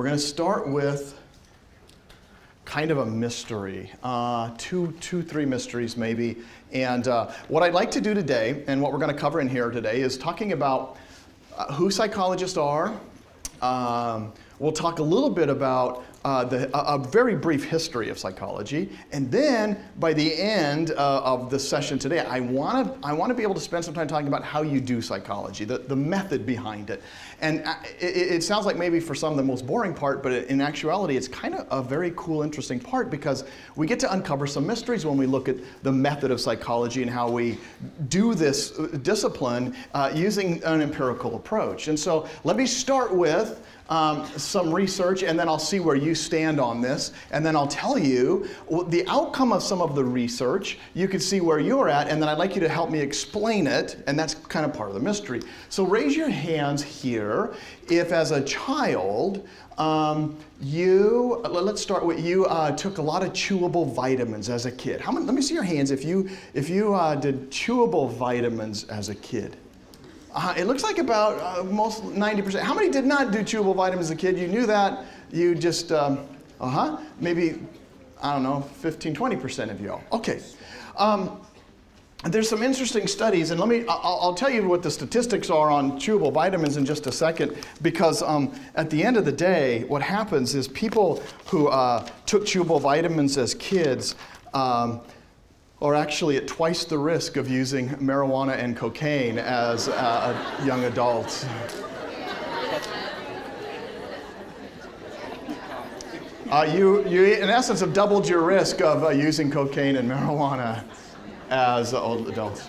We're going to start with kind of a mystery, uh, two, two, three mysteries maybe. And uh, what I'd like to do today, and what we're going to cover in here today, is talking about uh, who psychologists are. Um, we'll talk a little bit about uh, the, a, very brief history of psychology. And then by the end uh, of the session today, I want to I wanna be able to spend some time talking about how you do psychology, the, the method behind it. And uh, it, it, sounds like maybe for some the most boring part, but in actuality, it's kind of a very cool, interesting part because we get to uncover some mysteries when we look at the method of psychology and how we do this uh, discipline uh, using an empirical approach. And so let me start with um, some research, and then I'll see where you stand on this, and then I'll tell you the outcome of some of the research. You can see where you're at, and then I'd like you to help me explain it, and that's kind of part of the mystery. So raise your hands here if, as a child, um, you, let's start with you, uh, took a lot of chewable vitamins as a kid. How many, let me see your hands if you, if you uh, did chewable vitamins as a kid. Uh, it looks like about uh, most 90%. How many did not do chewable vitamins as a kid? You knew that. You just, um, uh huh, maybe, I don't know, 15, 20% of you all. Okay. Um, there's some interesting studies, and let me, I'll, I'll, tell you what the statistics are on chewable vitamins in just a second, because um, at the end of the day, what happens is people who uh, took chewable vitamins as kids, or actually at twice the risk of using marijuana and cocaine as uh, young adults. Uh, you, you, in essence, have doubled your risk of uh, using cocaine and marijuana as old adults.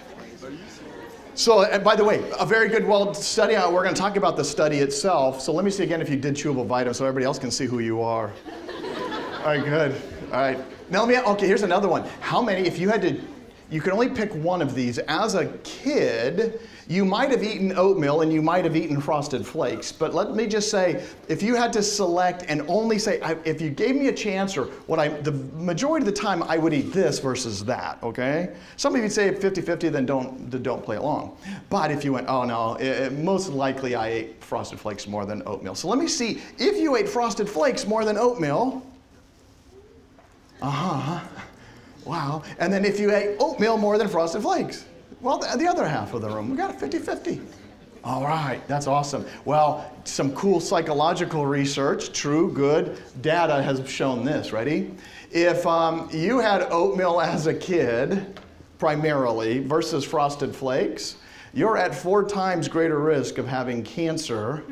So, and by the way, a very good, well study. Uh, we're going to talk about the study itself. So, let me see again if you did chewable vitamins so everybody else can see who you are. All right, good. All right. Now let me, okay, here's another one. How many, if you had to, you could only pick one of these. As a kid, you might have eaten oatmeal and you might have eaten frosted flakes. But let me just say, if you had to select and only say, if you gave me a chance or what I, the majority of the time I would eat this versus that, okay? Some of you say 50-50, then don't, don't play along. But if you went, oh no, it, it, most likely I ate frosted flakes more than oatmeal. So let me see, if you ate frosted flakes more than oatmeal, uh-huh. Wow. And then if you ate oatmeal more than frosted flakes, well, the, the other half of the room, we got a 50-50. All right, that's awesome. Well, some cool psychological research, true, good data has shown this. Ready? If um, you had oatmeal as a kid, primarily, versus frosted flakes, you're at four times greater risk of having cancer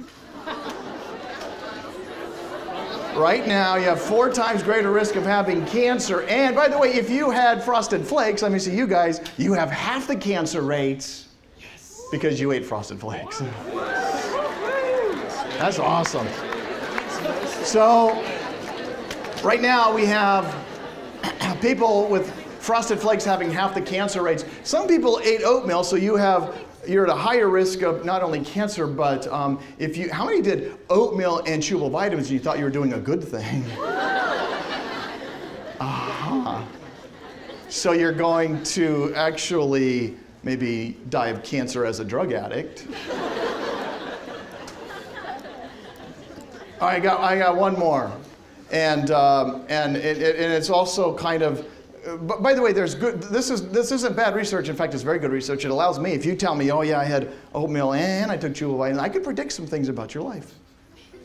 Right now, you have four times greater risk of having cancer. And by the way, if you had frosted flakes, let me see you guys, you have half the cancer rates because you ate frosted flakes. That's awesome. So, right now we have people with frosted flakes having half the cancer rates. Some people ate oatmeal, so you have you're at a higher risk of not only cancer, but um, if you, how many did oatmeal and chewable vitamins and you thought you were doing a good thing? uh-huh. So you're going to actually maybe die of cancer as a drug addict. I got, I got one more. And, um, and, it, it, and it's also kind of but by the way, there's good. This is this isn't bad research. In fact, it's very good research. It allows me, if you tell me, oh yeah, I had oatmeal and I took chewable vitamin, I could predict some things about your life.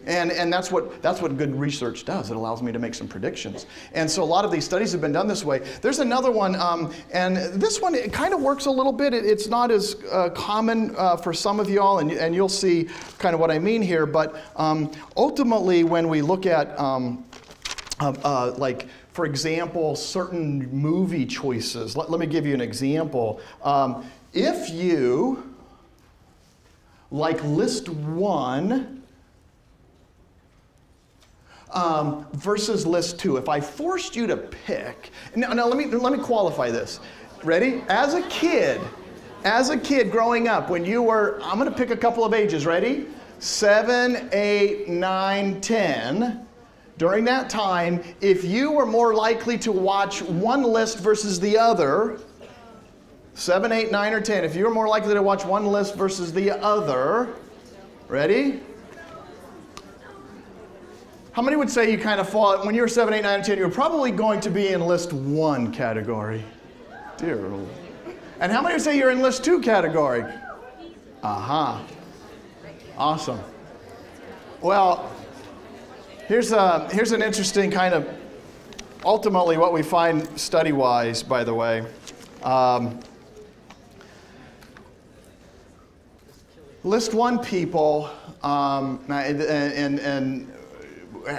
And, and that's, what, that's what good research does. It allows me to make some predictions. And so a lot of these studies have been done this way. There's another one, um, and this one it kind of works a little bit. It, it's not as uh, common uh, for some of y'all, and, and you'll see kind of what I mean here. But um, ultimately, when we look at um, uh, uh like for example, certain movie choices. Let, let me give you an example. Um, if you, like list one, um, versus list two. If I forced you to pick, now, now let me let me qualify this. Ready? As a kid, as a kid growing up, when you were, I'm going to pick a couple of ages. Ready? Seven, eight, nine, ten during that time, if you were more likely to watch one list versus the other, 7, 8, 9, or 10, if you were more likely to watch one list versus the other, ready? How many would say you kind of fall, when you were 7, 8, 9, 10, you were probably going to be in list 1 category? Dear Lord. And how many would say you're in list 2 category? Aha. Uh-huh. Awesome. Well, here's, a, here's an interesting kind of, ultimately, what we find study wise, by the way. Um, list one people um, and, and, and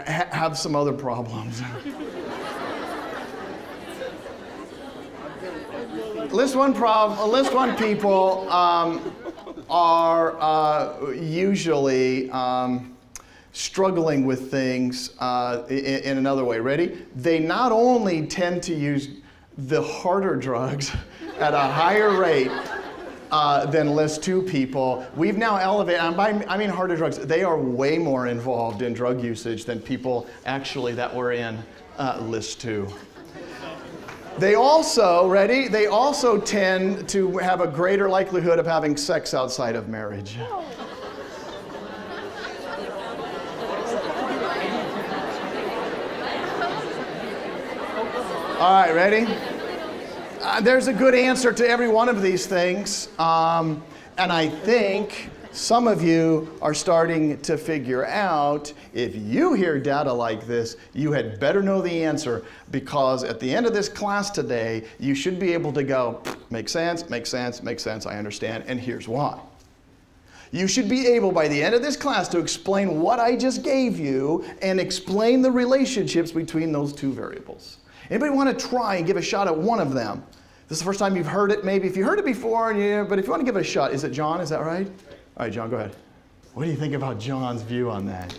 have some other problems. list one problem. List one people um, are uh, usually um, struggling with things uh, in, in another way. Ready? They not only tend to use the harder drugs at a higher rate uh, than list two people. We've now elevated, I mean harder drugs, they are way more involved in drug usage than people actually that were in uh, list two. They also, ready? They also tend to have a greater likelihood of having sex outside of marriage. All right, ready? Uh, there's a good answer to every one of these things. Um, and I think some of you are starting to figure out if you hear data like this, you had better know the answer because at the end of this class today, you should be able to go, make sense, make sense, make sense, I understand, and here's why. You should be able by the end of this class to explain what I just gave you and explain the relationships between those two variables. Anybody want to try and give a shot at one of them? This is the first time you've heard it, maybe. If you heard it before, yeah, but if you want to give it a shot, is it John? Is that right? All right, John, go ahead. What do you think about John's view on that?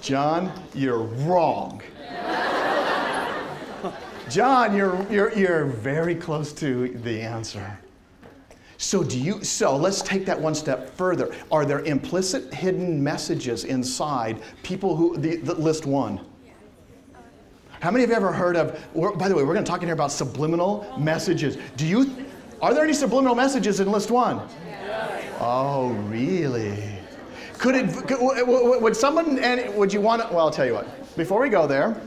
John, you're wrong. John, you're, you're, you're very close to the answer. So do you so let's take that one step further. Are there implicit hidden messages inside people who the, the list one? How many you ever heard of by the way, we're going to talk in here about subliminal messages. Do you are there any subliminal messages in list 1? Oh, really? Could it could, would someone and would you want to well, I'll tell you what. Before we go there,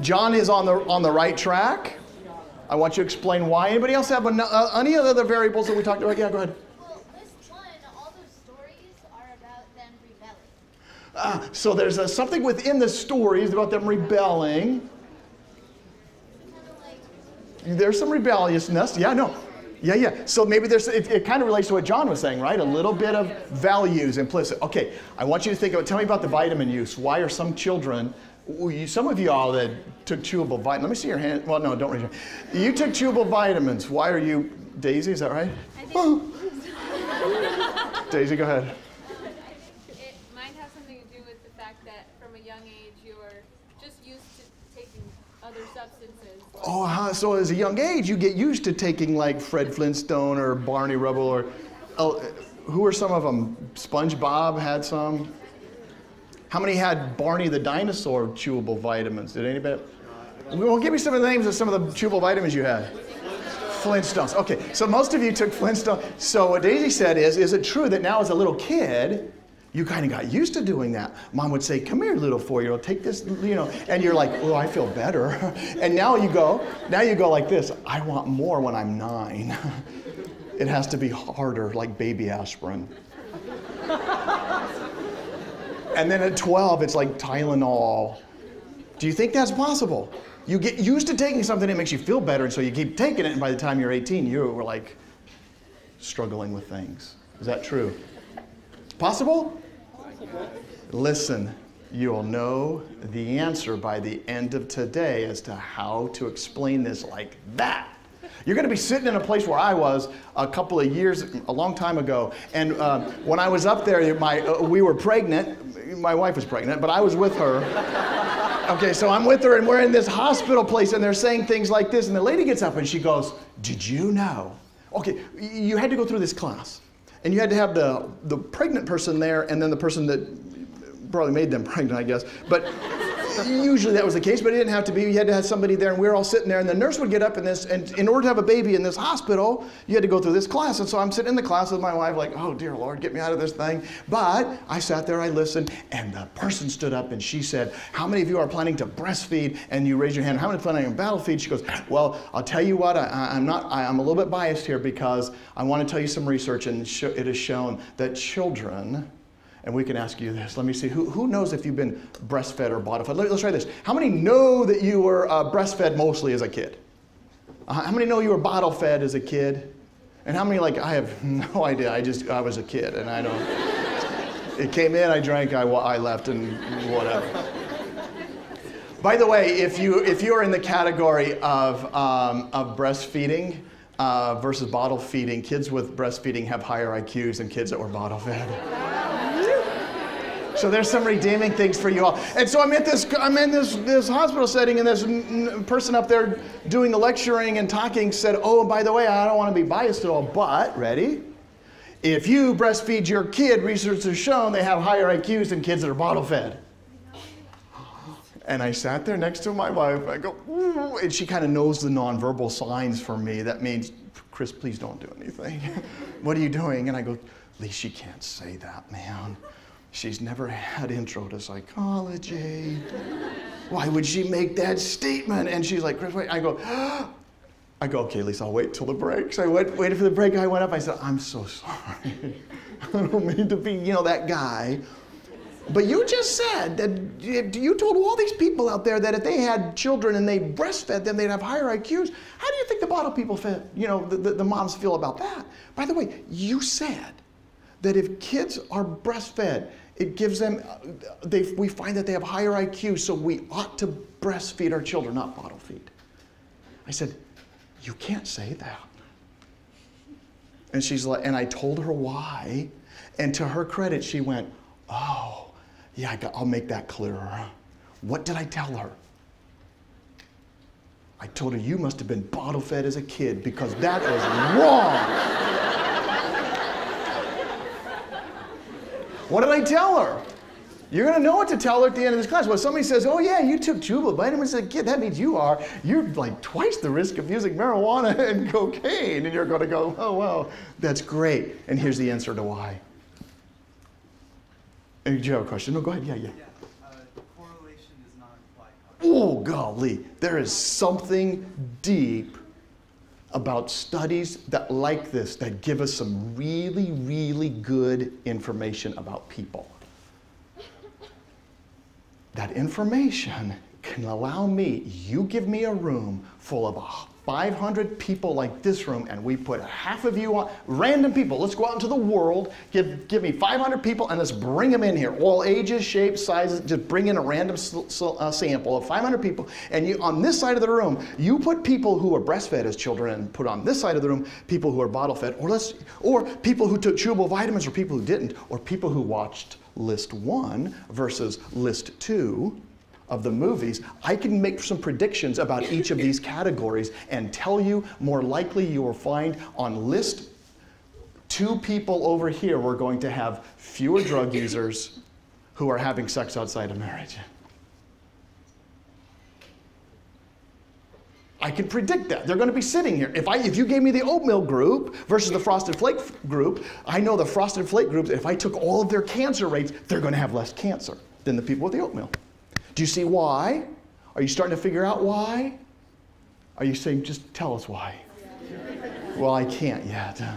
John is on the on the right track. I want you to explain why. Anybody else have an, uh, any other variables that we talked about? Yeah, go ahead. Well, list one, all those stories are about them rebelling. Ah, so there's a, something within the stories about them rebelling. there's some rebelliousness. Yeah, no. Yeah, yeah. So maybe there's, it, it, kind of relates to what John was saying, right? A little bit of values implicit. Okay, I want you to think about, tell me about the vitamin use. Why are some children some of you all that took chewable vitamins, let me see your hand. Well, no, don't raise your hand. You took chewable vitamins. Why are you, Daisy, is that right? Daisy, go ahead. It might have something to do with the fact that from a young age you're just used to taking other substances. Oh, uh, so as a young age you get used to taking like Fred Flintstone or Barney Rubble or, oh, who are some of them? SpongeBob had some. How many had Barney the dinosaur chewable vitamins? Did anybody? Well, give me some of the names of some of the chewable vitamins you had. Flintstones. Okay, so most of you took Flintstone. So what Daisy said is, is it true that now as a little kid, you kind of got used to doing that? Mom would say, come here, little four-year-old, take this, you know, and you're like, oh, I feel better. and now you go, now you go like this, I want more when I'm nine. it has to be harder, like baby aspirin. And then at 12, it's like Tylenol. Do you think that's possible? You get used to taking something that makes you feel better, and so you keep taking it, and by the time you're 18, you were like struggling with things. Is that true? Possible? Listen, you'll know the answer by the end of today as to how to explain this like that. You're going to be sitting in a place where I was a couple of years, a long time ago. And uh, when I was up there, my, uh, we were pregnant. My wife was pregnant, but I was with her. Okay, so I'm with her, and we're in this hospital place, and they're saying things like this. And the lady gets up and she goes, Did you know? Okay, you had to go through this class. And you had to have the, the pregnant person there, and then the person that probably made them pregnant, I guess. But usually that was the case, but it didn't have to be. You had to have somebody there, and we were all sitting there, and the nurse would get up in this, and in order to have a baby in this hospital, you had to go through this class. And so I'm sitting in the class with my wife, like, oh dear Lord, get me out of this thing. But I sat there, I listened, and the person stood up and she said, How many of you are planning to breastfeed? And you raise your hand, how many planning to battle feed? She goes, Well, I'll tell you what, I, am not, I, am a little bit biased here because I want to tell you some research, and it has shown that children and we can ask you this. Let me see. Who, who knows if you've been breastfed or bottle fed? Let, us try this. How many know that you were uh, breastfed mostly as a kid? Uh, how many know you were bottle fed as a kid? And how many like I have no idea. I just I was a kid and I don't. it came in, I drank, I, I left, and whatever. By the way, if you if you are in the category of um, of breastfeeding. Uh, versus bottle feeding, kids with breastfeeding have higher IQs than kids that were bottle fed. So there's some redeeming things for you all. And so I'm at this, I'm in this, this hospital setting, and this person up there doing the lecturing and talking said, "Oh, and by the way, I don't want to be biased at all, but ready." If you breastfeed your kid, research has shown they have higher IQs than kids that are bottle fed. And I sat there next to my wife. I go, Ooh, and she kind of knows the nonverbal signs for me. That means, Chris, please don't do anything. what are you doing? And I go, Lee, she can't say that, man. She's never had intro to psychology. Why would she make that statement? And she's like, Chris, wait. I go, I go, okay, Lisa, I'll wait till the break. So I wait, waited for the break. I went up. I said, I'm so sorry. I don't mean to be, you know, that guy. But you just said that you told all these people out there that if they had children and they breastfed them, they'd have higher IQs. How do you think the bottle people, feel, you know, the, the, the moms feel about that? By the way, you said that if kids are breastfed, it gives them, they, we find that they have higher IQ, so we ought to breastfeed our children, not bottle feed. I said, You can't say that. And she's like, and I told her why. And to her credit, she went, Oh, yeah, I'll make that clearer. What did I tell her? I told her, You must have been bottle fed as a kid because that is wrong. What did I tell her? You're going to know what to tell her at the end of this class. Well, somebody says, oh, yeah, you took tubal vitamins as a kid. That means you are, you're like twice the risk of using marijuana and cocaine. And you're going to go, oh, well, that's great. And here's the answer to why. And did you have a question? No, go ahead. Yeah, yeah. yeah uh, correlation is not implied. Oh, golly. There is something deep about studies that like this that give us some really, really good information about people. That information can allow me, you give me a room full of 500 people like this room, and we put half of you on, random people. Let's go out into the world, give, give me 500 people, and let's bring them in here. All ages, shapes, sizes, just bring in a random uh, sample of 500 people. And you, on this side of the room, you put people who were breastfed as children, and put on this side of the room people who are bottle fed, or, let's, or people who took chewable vitamins, or people who didn't, or people who watched list one versus list two of the movies, I can make some predictions about each of these categories and tell you more likely you will find on list two people over here we're going to have fewer drug users who are having sex outside of marriage. I can predict that. They're going to be sitting here. If, I, if you gave me the oatmeal group versus the frosted flake group, I know the frosted flake groups, if I took all of their cancer rates, they're going to have less cancer than the people with the oatmeal. Do you see why? Are you starting to figure out why? Are you saying, just tell us why? Well, I can't yet.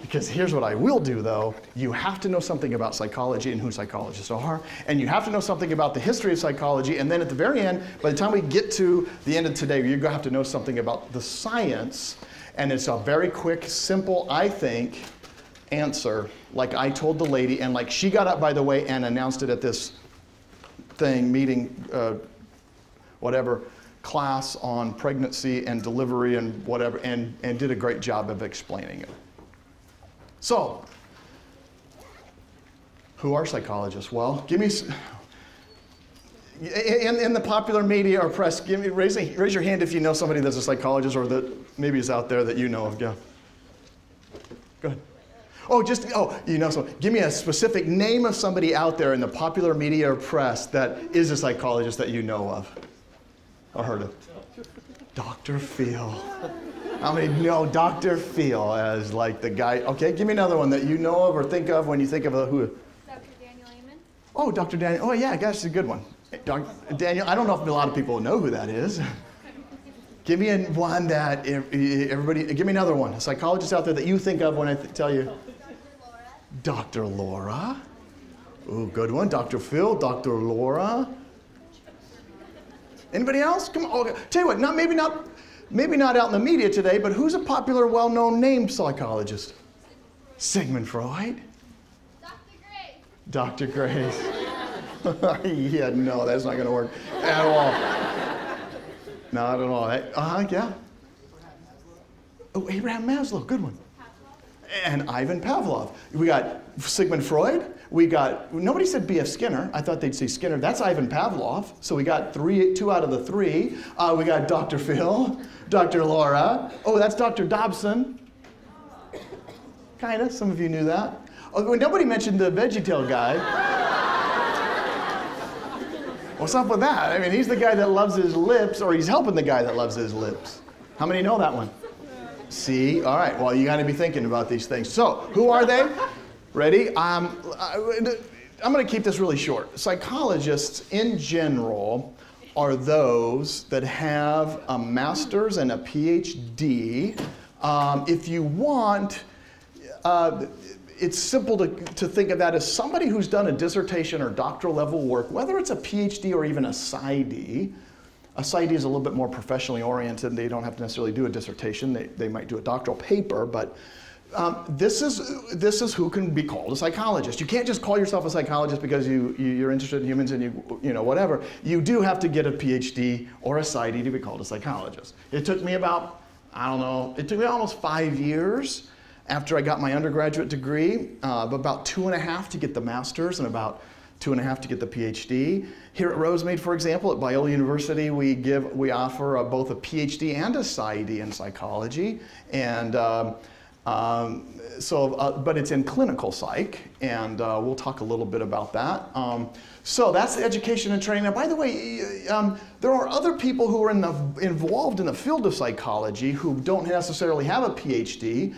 Because here's what I will do though you have to know something about psychology and who psychologists are, and you have to know something about the history of psychology, and then at the very end, by the time we get to the end of today, you're to have to know something about the science, and it's a very quick, simple, I think, answer, like I told the lady, and like she got up, by the way, and announced it at this thing, meeting, uh, whatever, class on pregnancy and delivery and whatever, and, and did a great job of explaining it. So, who are psychologists? Well, give me. In, in the popular media or press, give me, raise, a, raise your hand if you know somebody that's a psychologist or that maybe is out there that you know of. Yeah. Go ahead. Oh, just, oh, you know, so give me a specific name of somebody out there in the popular media or press that is a psychologist that you know of or heard of. Dr. Phil. How many no, Dr. Phil as like the guy? Okay, give me another one that you know of or think of when you think of a, who? Dr. Daniel Amen. Oh, Dr. Daniel. Oh, yeah, I guess it's a good one. Dr. Daniel, I don't know if a lot of people know who that is. give me one that everybody, give me another one. A psychologist out there that you think of when I th- tell you. Dr. Laura. Ooh, good one. Dr. Phil, Dr. Laura. Anybody else? Come on. Okay. Tell you what, not maybe not maybe not out in the media today, but who's a popular, well-known name psychologist? Sigmund Freud. Dr. Grace. Dr. Grace. yeah, no, that's not going to work at all. not at all. Uh-huh, yeah. Oh, Abraham Maslow, good one. And Ivan Pavlov. We got Sigmund Freud. We got, nobody said B.F. Skinner. I thought they'd say Skinner. That's Ivan Pavlov. So we got three, two out of the three. Uh, we got Dr. Phil, Dr. Laura. Oh, that's Dr. Dobson. Kind of. Some of you knew that. Oh, nobody mentioned the VeggieTale guy. What's up with that? I mean, he's the guy that loves his lips, or he's helping the guy that loves his lips. How many know that one? See? All right. Well, you got to be thinking about these things. So, who are they? Ready? Um, I'm going to keep this really short. Psychologists, in general, are those that have a master's and a PhD. Um, if you want, uh, it's simple to, to think of that as somebody who's done a dissertation or doctoral level work, whether it's a PhD or even a PsyD. A PsyD is a little bit more professionally oriented. They don't have to necessarily do a dissertation. They, they might do a doctoral paper, but um, this, is, this is who can be called a psychologist. You can't just call yourself a psychologist because you, you, are interested in humans and you, you know, whatever. You do have to get a PhD or a PsyD to be called a psychologist. It took me about, I don't know, it took me almost five years after I got my undergraduate degree, uh, about two and a half to get the master's and about two and a half to get the PhD. Here at Rosemead, for example, at Biola University, we give we offer uh, both a PhD and a PsyD in psychology, and um, um, so, uh, but it's in clinical psych, and uh, we'll talk a little bit about that. Um, so that's the education and training. Now, by the way, um, there are other people who are in the, involved in the field of psychology who don't necessarily have a PhD.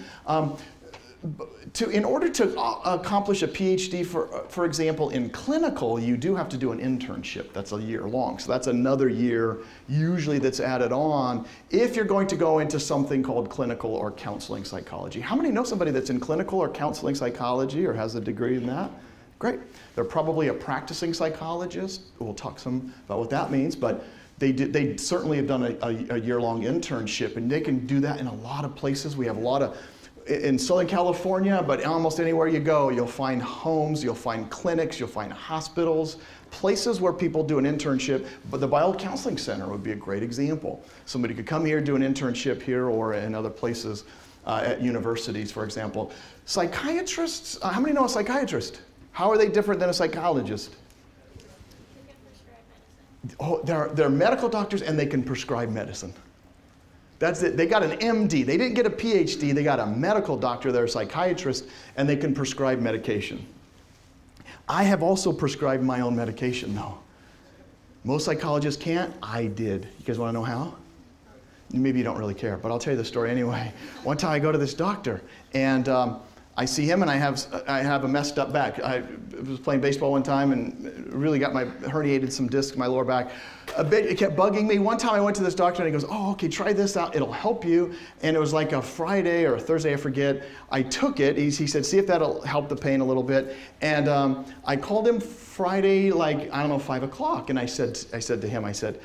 To, in order to uh, accomplish a PhD, for, uh, for example, in clinical, you do have to do an internship. That's a year long. So that's another year, usually, that's added on if you're going to go into something called clinical or counseling psychology. How many know somebody that's in clinical or counseling psychology or has a degree in that? Great. They're probably a practicing psychologist. We'll talk some about what that means, but they, did, they certainly have done a, a, a year long internship, and they can do that in a lot of places. We have a lot of in Southern California, but almost anywhere you go, you'll find homes, you'll find clinics, you'll find hospitals, places where people do an internship. But the Biola Counseling Center would be a great example. Somebody could come here, do an internship here, or in other places uh, at universities, for example. Psychiatrists, uh, how many know a psychiatrist? How are they different than a psychologist? Oh, they're, they're medical doctors and they can prescribe medicine. That's it. They got an MD. They didn't get a PhD. They got a medical doctor. They're a psychiatrist, and they can prescribe medication. I have also prescribed my own medication, though. Most psychologists can't. I did. You guys want to know how? Maybe you don't really care, but I'll tell you the story anyway. One time I go to this doctor, and um, I see him and I have, I have a messed up back. I was playing baseball one time and really got my herniated some discs in my lower back. A bit, it kept bugging me. One time I went to this doctor and he goes, oh, okay, try this out. It'll help you. And it was like a Friday or a Thursday, I forget. I took it. He, he said, see if that'll help the pain a little bit. And um, I called him Friday, like, I don't know, five o'clock. And I said, I said to him, I said,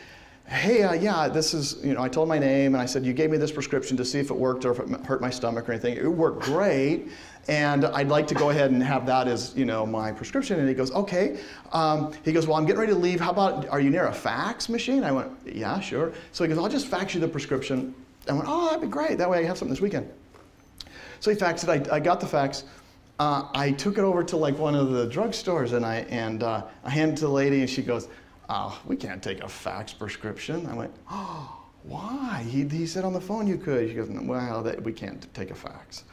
hey, uh, yeah, this is, you know, I told my name and I said, you gave me this prescription to see if it worked or if it hurt my stomach or anything. It worked great and I'd like to go ahead and have that as you know my prescription. And he goes, okay. Um, he goes, well, I'm getting ready to leave. How about, are you near a fax machine? I went, yeah, sure. So he goes, I'll just fax you the prescription. I went, oh, that'd be great. That way I have something this weekend. So he faxed it. I, I got the fax. Uh, I took it over to like one of the drugstores and I and uh, I handed it to the lady and she goes, oh, we can't take a fax prescription. I went, oh, why? He, he said on the phone you could. She goes, well, that, we can't take a fax.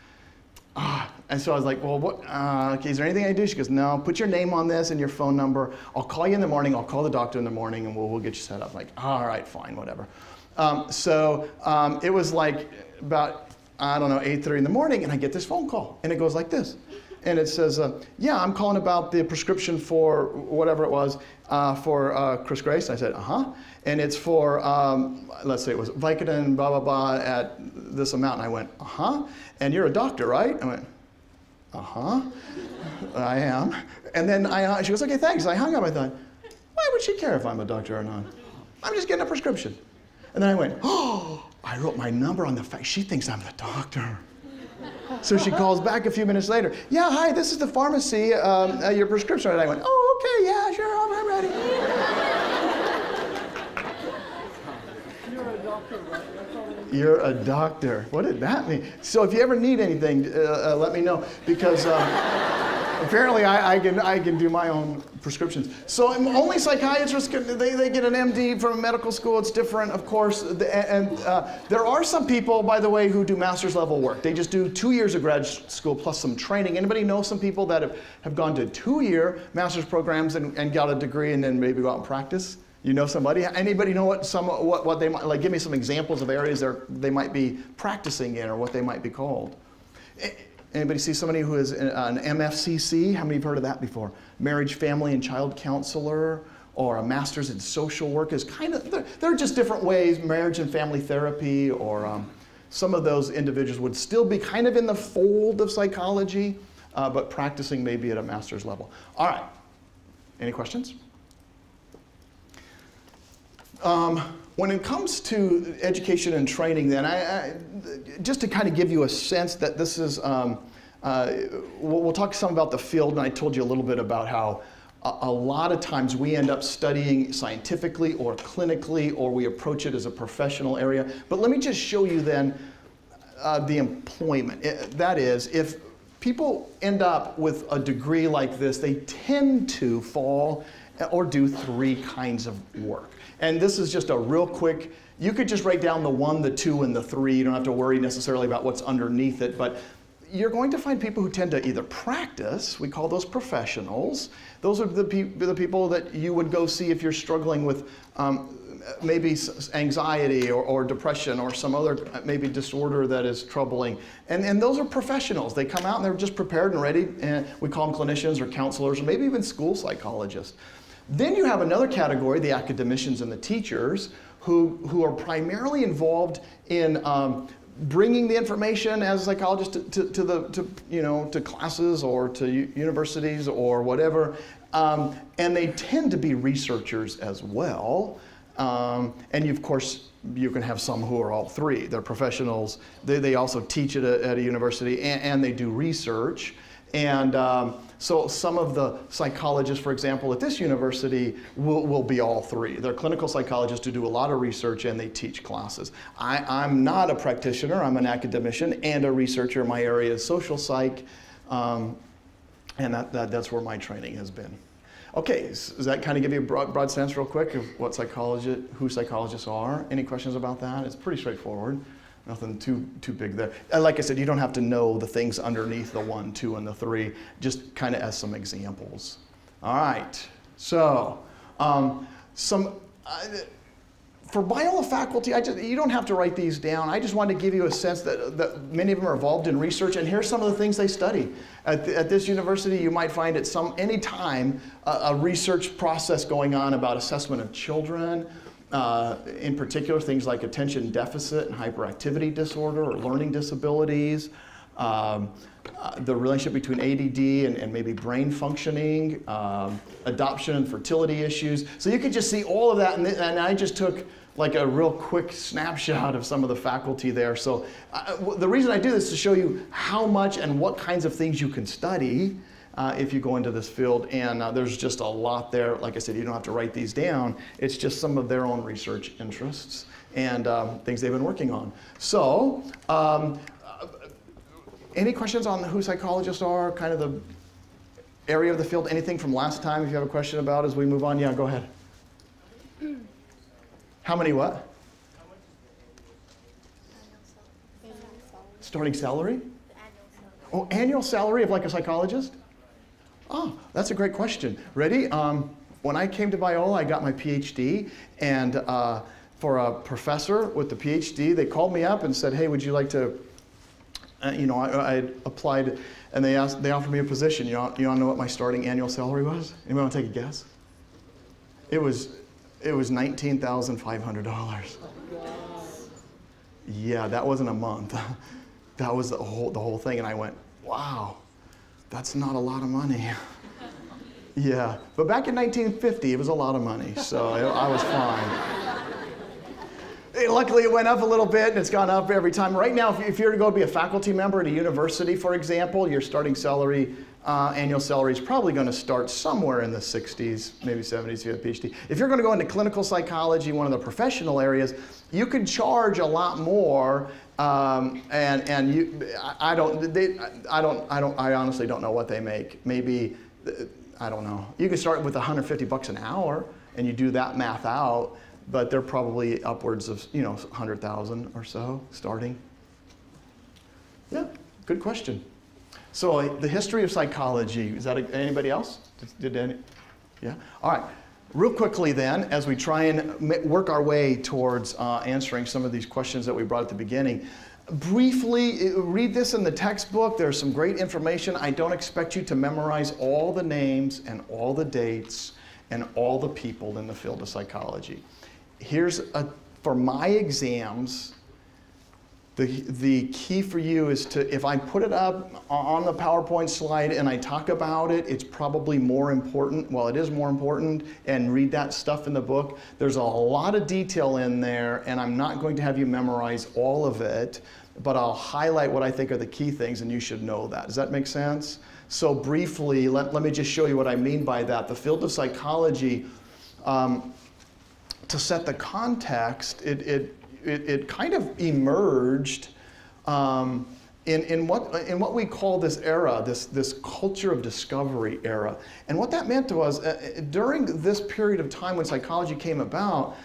Ah. And so I was like, well, what, uh, okay, is there anything I do? She goes, no, put your name on this and your phone number. I'll call you in the morning. I'll call the doctor in the morning and we'll, we'll get you set up. I'm like, all right, fine, whatever. Um, so um, it was like about, I don't know, 8.30 in the morning and I get this phone call and it goes like this. And it says, uh, yeah, I'm calling about the prescription for whatever it was uh, for uh, Chris Grace. I said, uh-huh. And it's for, um, let's say it was Vicodin, blah, blah, blah, at this amount. And I went, uh-huh. And you're a doctor, right? I went, uh-huh, I am. And then I, she goes, okay, thanks. I hung up. I thought, why would she care if I'm a doctor or not? I'm just getting a prescription. And then I went, oh, I wrote my number on the fact. She thinks I'm the doctor. So she calls back a few minutes later. Yeah, hi, this is the pharmacy. Um, uh, your prescription. And I went, oh, okay, yeah, sure, I'm ready. You're a doctor, right? That's all it is. You're a doctor. What did that mean? So if you ever need anything, uh, uh, let me know because uh, apparently I, I, can I can do my own prescriptions. So um, only psychiatrists can they, they get an MD from medical school. It's different, of course. And uh, there are some people, by the way, who do master's level work. They just do two years of grad school plus some training. Anybody know some people that have, have gone to two-year master's programs and, and got a degree and then maybe go out and practice? You know somebody? Anybody know what some what, what they might like? Give me some examples of areas they they might be practicing in, or what they might be called. Anybody see somebody who is an an MFCC? How many have heard of that before? Marriage, family, and child counselor, or a master's in social work is kind of they're, they're just different ways. Marriage and family therapy, or um, some of those individuals would still be kind of in the fold of psychology, uh, but practicing maybe at a master's level. All right. Any questions? Um, when it comes to education and training, then, I, I, just to kind of give you a sense that this is, um, uh, we'll, we'll talk some about the field, and I told you a little bit about how a, a lot of times we end up studying scientifically or clinically, or we approach it as a professional area. But let me just show you then uh, the employment. It- that is, if people end up with a degree like this, they tend to fall or do three kinds of work. And this is just a real quick, you could just write down the one, the two, and the three. You don't have to worry necessarily about what's underneath it. But you're going to find people who tend to either practice, we call those professionals. Those are the, pe- the people that you would go see if you're struggling with um, maybe anxiety or, or depression or some other uh, maybe disorder that is troubling. And, and those are professionals. They come out and they're just prepared and ready. And we call them clinicians or counselors or maybe even school psychologists. Then you have another category, the academicians and the teachers, who, who are primarily involved in um, bringing the information as a psychologist to, to, to the to, you know to classes or to universities or whatever, um, and they tend to be researchers as well. Um, and you, of course, you can have some who are all three. They're professionals. They, they also teach at a, at a university and, and they do research. And um, so some of the psychologists, for example, at this university will, will be all three. They're clinical psychologists who do a lot of research and they teach classes. I, I'm not a practitioner, I'm an academician and a researcher. My area is social psych, um, and that, that, that's where my training has been. Okay, s- does that kind of give you a broad, broad sense, real quick, of what psychology, who psychologists are? Any questions about that? It's pretty straightforward. Nothing too too big there. Like I said, you don't have to know the things underneath the one, two, and the three. Just kind of as some examples. All right. So, um, some. Uh, for Biola faculty, I just, you don't have to write these down. I just wanted to give you a sense that, that many of them are involved in research, and here's some of the things they study. At, th- at this university, you might find at some any time a, a research process going on about assessment of children, uh, in particular things like attention deficit and hyperactivity disorder or learning disabilities. Um, uh, the relationship between ADD and, and maybe brain functioning, um, adoption and fertility issues. So you could just see all of that, and, th- and I just took like a real quick snapshot of some of the faculty there. So uh, the reason I do this is to show you how much and what kinds of things you can study uh, if you go into this field. And uh, there's just a lot there. Like I said, you don't have to write these down. It's just some of their own research interests and um, things they've been working on. So um, any questions on who psychologists are, kind of the area of the field? Anything from last time if you have a question about as we move on? Yeah, go ahead. How many what? How much is the starting salary? Oh, annual salary of like a psychologist? Oh, that's a great question. Ready? Um, when I came to Biola, I got my PhD, and uh, for a professor with the PhD, they called me up and said, "Hey, would you like to?" Uh, you know, I, I applied, and they asked, they offered me a position. You want, you to know what my starting annual salary was? Anyone want to take a guess? It was, it was nineteen thousand five hundred dollars. Yeah, that wasn't a month. that was the whole the whole thing, and I went, "Wow, that's not a lot of money." Yeah, but back in 1950, it was a lot of money, so I was fine. Luckily, it went up a little bit, and it's gone up every time. Right now, if you're to go be a faculty member at a university, for example, your starting salary, uh, annual salary is probably going to start somewhere in the 60s, maybe 70s if you have a PhD. If you're going to go into clinical psychology, one of the professional areas, you can charge a lot more um, and and you, I don't, they, I don't, I don't, I honestly don't know what they make. Maybe I don't know. You can start with 150 bucks an hour and you do that math out, but they're probably upwards of, you know, 100,000 or so starting. Yeah, good question. So the history of psychology, is that a, anybody else? Did any? Yeah? All right. Real quickly then, as we try and work our way towards uh, answering some of these questions that we brought at the beginning, briefly read this in the textbook. There's some great information. I don't expect you to memorize all the names and all the dates and all the people in the field of psychology. Here's a, for my exams, the, the key for you is to, if I put it up on the PowerPoint slide and I talk about it, it's probably more important. Well, it is more important, and read that stuff in the book. There's a lot of detail in there, and I'm not going to have you memorize all of it, but I'll highlight what I think are the key things, and you should know that. Does that make sense? So, briefly, let, let me just show you what I mean by that. The field of psychology, um, to set the context, it, it it, it kind of emerged um, in, in, what, in what we call this era, this, this culture of discovery era. And what that meant was uh, during this period of time when psychology came about,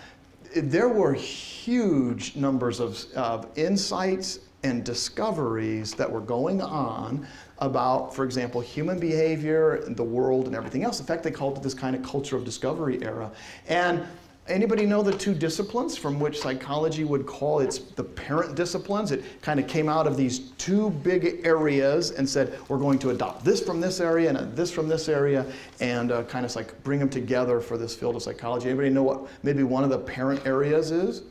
there were huge numbers of, of insights and discoveries that were going on about, for example, human behavior, the world, and everything else. In fact, they called it this kind of culture of discovery era. And Anybody know the two disciplines from which psychology would call its the parent disciplines? It kind of came out of these two big areas and said we're going to adopt this from this area and this from this area and uh, kind of like bring them together for this field of psychology. Anybody know what maybe one of the parent areas is?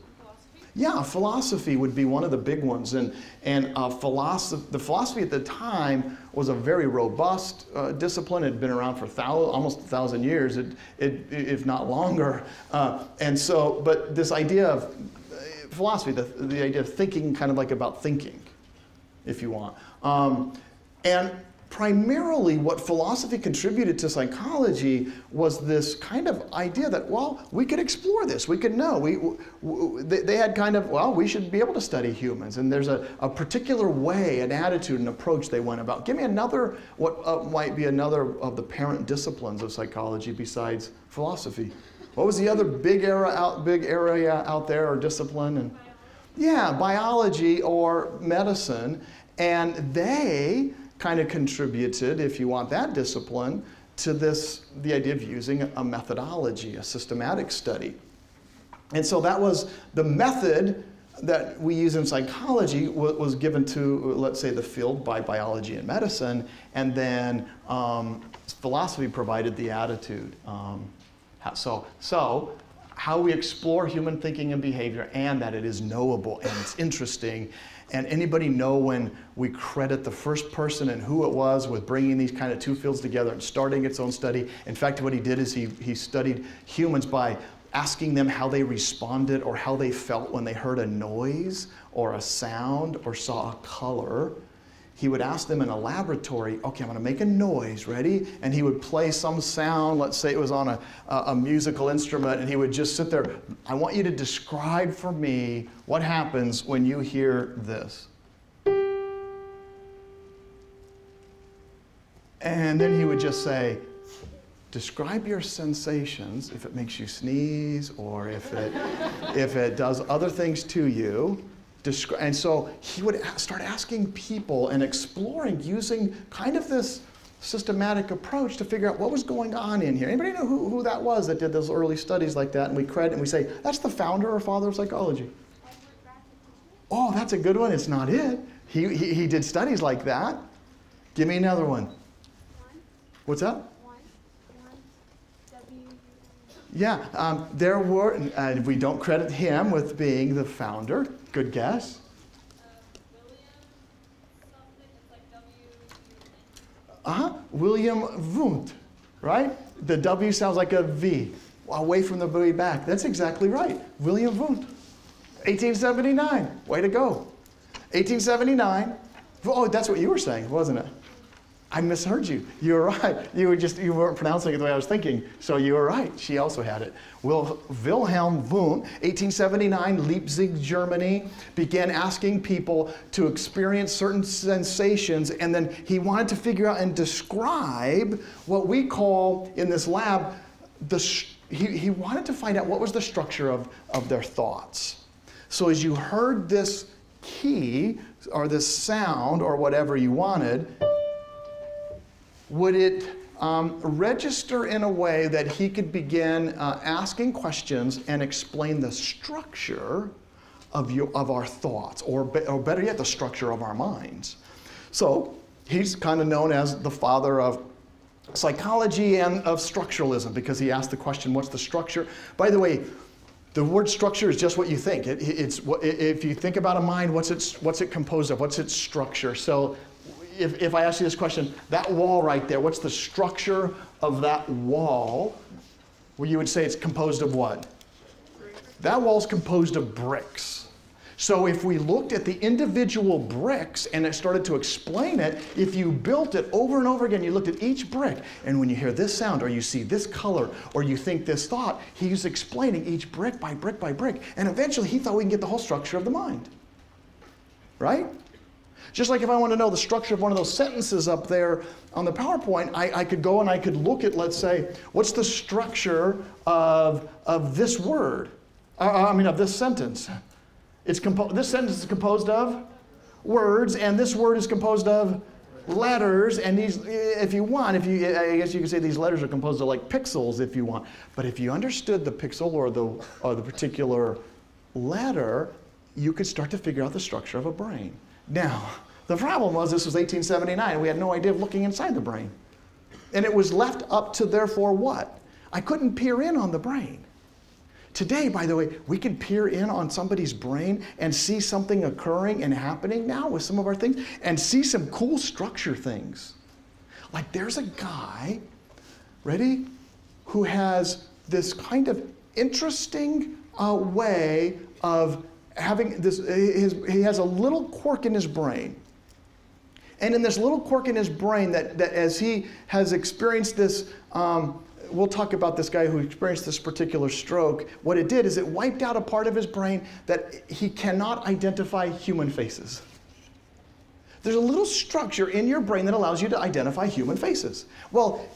Yeah, philosophy would be one of the big ones, and and uh, philosophy. The philosophy at the time was a very robust uh, discipline. It had been around for almost a thousand years, it, it, if not longer. Uh, and so, but this idea of uh, philosophy, the, the idea of thinking, kind of like about thinking, if you want, um, and primarily what philosophy contributed to psychology was this kind of idea that well we could explore this. We could know. We, they had kind of well we should be able to study humans. And there's a, a particular way an attitude an approach they went about. Give me another what uh, might be another of the parent disciplines of psychology besides philosophy. What was the other big era out big area out there or discipline? And yeah biology or medicine. And they kind of contributed, if you want that discipline, to this, the idea of using a methodology, a systematic study. And so that was the method that we use in psychology was given to, let's say, the field by biology and medicine, and then um, philosophy provided the attitude. Um, so, so how we explore human thinking and behavior, and that it is knowable and it's interesting and anybody know when we credit the first person and who it was with bringing these kind of two fields together and starting its own study? In fact, what he did is he, he studied humans by asking them how they responded or how they felt when they heard a noise or a sound or saw a color he would ask them in a laboratory, okay, I'm going to make a noise, ready? And he would play some sound, let's say it was on a, a, musical instrument, and he would just sit there. I want you to describe for me what happens when you hear this. And then he would just say, describe your sensations if it makes you sneeze or if it, if it does other things to you and so he would start asking people and exploring using kind of this systematic approach to figure out what was going on in here. Anybody know who, who that was that did those early studies like that? And we credit and we say, that's the founder or father of psychology. Oh, that's a good one. It's not it. He, he, he did studies like that. Give me another one. What's that? Yeah, um, there were, and we don't credit him with being the founder. Good guess. Uh huh. William Wundt, right? The W sounds like a V, away from the V back. That's exactly right. William Wundt, 1879. Way to go. 1879. Oh, that's what you were saying, wasn't it? I misheard you. You were right. You were just you weren't pronouncing it the way I was thinking. So you were right. She also had it. Wil- Wilhelm Wundt, 1879, Leipzig, Germany, began asking people to experience certain sensations, and then he wanted to figure out and describe what we call in this lab the. He, he wanted to find out what was the structure of, of their thoughts. So as you heard this key or this sound or whatever you wanted, would it um, register in a way that he could begin uh, asking questions and explain the structure of, of our thoughts, or, be, or better yet, the structure of our minds? So he's kind of known as the father of psychology and of structuralism because he asked the question, what's the structure? By the way, the word structure is just what you think. It, it's if you think about a mind, what's it, what's it composed of? What's its structure? So if, if I ask you this question, that wall right there, what's the structure of that wall? Well, you would say it's composed of what? That wall's composed of bricks. So if we looked at the individual bricks and it started to explain it, if you built it over and over again, you looked at each brick, and when you hear this sound, or you see this color, or you think this thought, he's explaining each brick by brick by brick. And eventually he thought we can get the whole structure of the mind. Right? Just like if I want to know the structure of one of those sentences up there on the PowerPoint, I, I could go and I could look at, let's say, what's the structure of, of this word? Uh, I mean, of this sentence. It's compo- this sentence is composed of words, and this word is composed of letters. And these, if you want, if you, I guess you could say these letters are composed of like pixels, if you want. But if you understood the pixel or the or the particular letter, you could start to figure out the structure of a brain. Now, the problem was this was 1879, and we had no idea of looking inside the brain, and it was left up to therefore what? I couldn't peer in on the brain. Today, by the way, we can peer in on somebody's brain and see something occurring and happening now with some of our things and see some cool structure things. Like there's a guy, ready, who has this kind of interesting uh, way of having this, his, he has a little quirk in his brain. And in this little quirk in his brain, that, that as he has experienced this, um, we'll talk about this guy who experienced this particular stroke. What it did is it wiped out a part of his brain that he cannot identify human faces. There's a little structure in your brain that allows you to identify human faces. Well,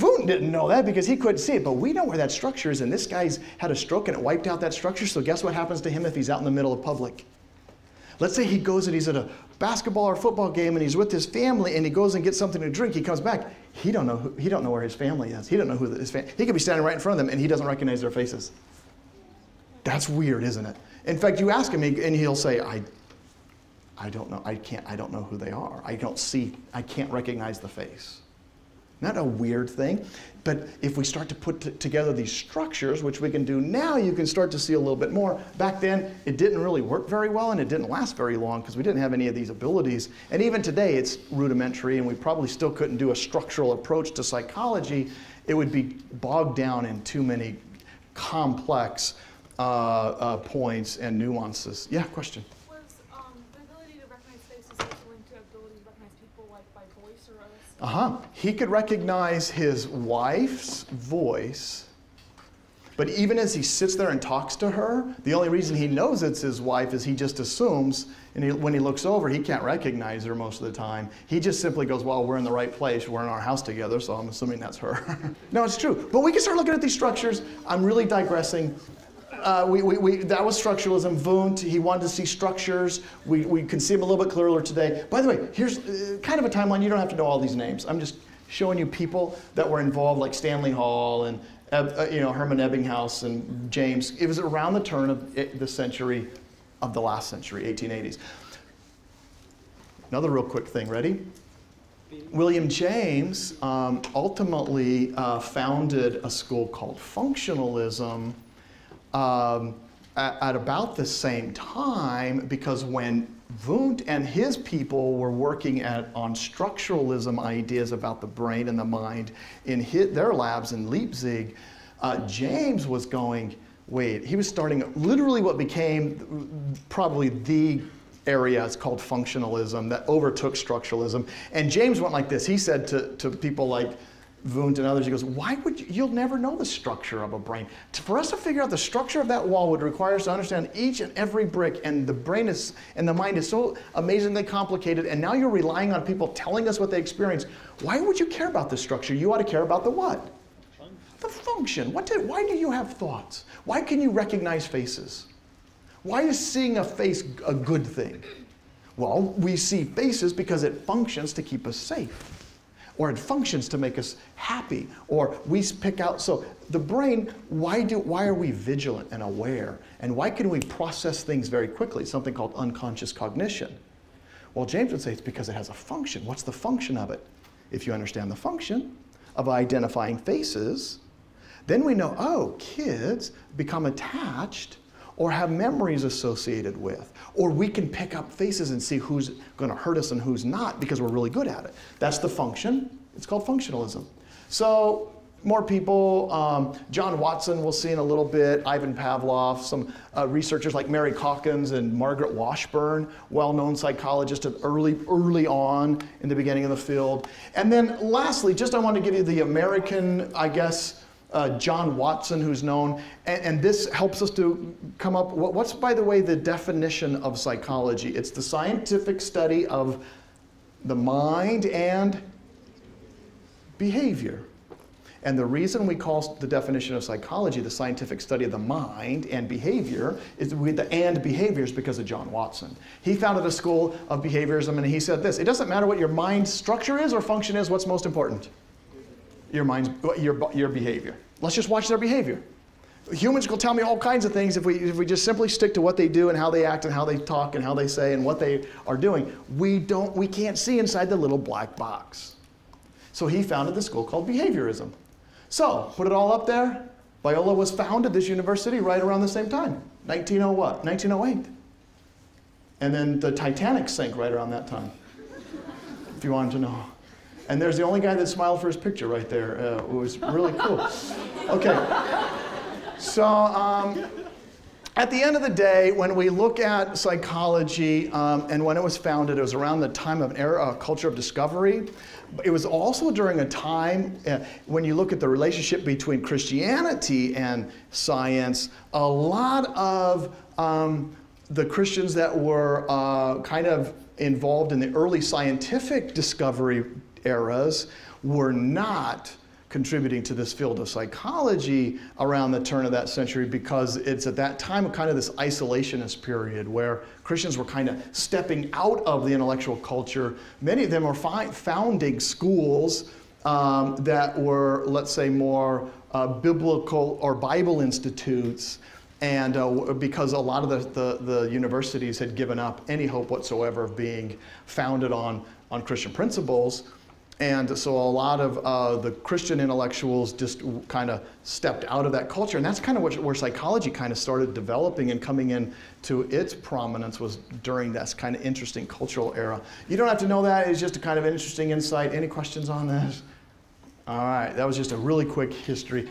Wundt didn't know that because he couldn't see it, but we know where that structure is, and this guy's had a stroke and it wiped out that structure, so guess what happens to him if he's out in the middle of public? Let's say he goes and he's at a basketball or football game and he's with his family and he goes and gets something to drink. He comes back. He don't know who, he don't know where his family is. He don't know who his family. He could be standing right in front of them and he doesn't recognize their faces. That's weird, isn't it? In fact, you ask him and he'll say, "I, I don't know. I can't. I don't know who they are. I don't see. I can't recognize the face." Not a weird thing, but if we start to put together these structures, which we can do now, you can start to see a little bit more. Back then, it didn't really work very well and it didn't last very long because we didn't have any of these abilities. And even today, it's rudimentary and we probably still couldn't do a structural approach to psychology. It would be bogged down in too many complex uh, uh, points and nuances. Yeah, question. Was um, the ability to recognize faces also linked to ability to recognize people like by voice or others? Uh huh. He could recognize his wife's voice, but even as he sits there and talks to her, the only reason he knows it's his wife is he just assumes, and he, when he looks over, he can't recognize her most of the time. He just simply goes, Well, we're in the right place. We're in our house together, so I'm assuming that's her. no, it's true. But we can start looking at these structures. I'm really digressing. Uh, we, we, we, that was structuralism. Wundt, he wanted to see structures. We, we can see them a little bit clearer today. By the way, here's uh, kind of a timeline. You don't have to know all these names. I'm just showing you people that were involved, like Stanley Hall and uh, you know Hermann Ebbinghaus and James. It was around the turn of the century, of the last century, 1880s. Another real quick thing. Ready? William James um, ultimately uh, founded a school called functionalism um, at, at, about the same time because when Wundt and his people were working at, on structuralism ideas about the brain and the mind in his, their labs in Leipzig, uh, James was going, wait, he was starting literally what became probably the area. It's called functionalism that overtook structuralism. And James went like this. He said to, to people like Wundt and others, he goes, why would you, you'll never know the structure of a brain. For us to figure out the structure of that wall would require us to understand each and every brick, and the brain is, and the mind is so amazingly complicated, and now you're relying on people telling us what they experience. Why would you care about the structure? You ought to care about the what? The function. What did, why do you have thoughts? Why can you recognize faces? Why is seeing a face a good thing? Well, we see faces because it functions to keep us safe, or it functions to make us happy, or we pick out. So the brain, why do why are we vigilant and aware, and why can we process things very quickly? Something called unconscious cognition. Well, James would say it's because it has a function. What's the function of it? If you understand the function of identifying faces, then we know, oh, kids become attached or have memories associated with. Or we can pick up faces and see who's going to hurt us and who's not because we're really good at it. That's the function. It's called functionalism. So more people, um, John Watson we'll see in a little bit, Ivan Pavlov, some uh, researchers like Mary Calkins and Margaret Washburn, well-known psychologists of early, early on in the beginning of the field. And then lastly, just I want to give you the American, I guess, uh, John Watson, who's known, and, and, this helps us to come up. What's, by the way, the definition of psychology? It's the scientific study of the mind and behavior. And the reason we call the definition of psychology the scientific study of the mind and behavior is we the and behaviors because of John Watson. He founded a school of behaviorism and he said this it doesn't matter what your mind structure is or function is, what's most important? Your mind's your, your behavior. Let's just watch their behavior. Humans will tell me all kinds of things if we, if we just simply stick to what they do and how they act and how they talk and how they say and what they are doing. We, don't, we can't see inside the little black box. So he founded the school called behaviorism. So, put it all up there. Biola was founded this university right around the same time, 1900 what? 1908. And then the Titanic sank right around that time, if you wanted to know. And there's the only guy that smiled for his picture right there. Uh, it was really cool. Okay. So, um, at the end of the day, when we look at psychology um, and when it was founded, it was around the time of an era, a culture of discovery. It was also during a time uh, when you look at the relationship between Christianity and science, a lot of um, the Christians that were uh, kind of involved in the early scientific discovery eras were not contributing to this field of psychology around the turn of that century because it's at that time kind of this isolationist period where Christians were kind of stepping out of the intellectual culture. Many of them were founding schools um, that were, let's say, more uh, biblical or Bible institutes. And uh, because a lot of the, the, the universities had given up any hope whatsoever of being founded on, on Christian principles, and so a lot of uh, the Christian intellectuals just kind of stepped out of that culture. And that's kind of where psychology kind of started developing and coming in to its prominence was during this kind of interesting cultural era. You don't have to know that. It's just a kind of interesting insight. Any questions on this? All right, that was just a really quick history.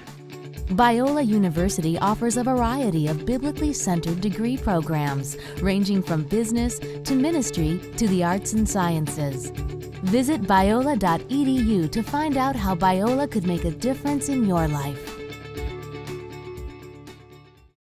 Biola University offers a variety of biblically centered degree programs, ranging from business to ministry to the arts and sciences. Visit biola.edu to find out how Biola could make a difference in your life.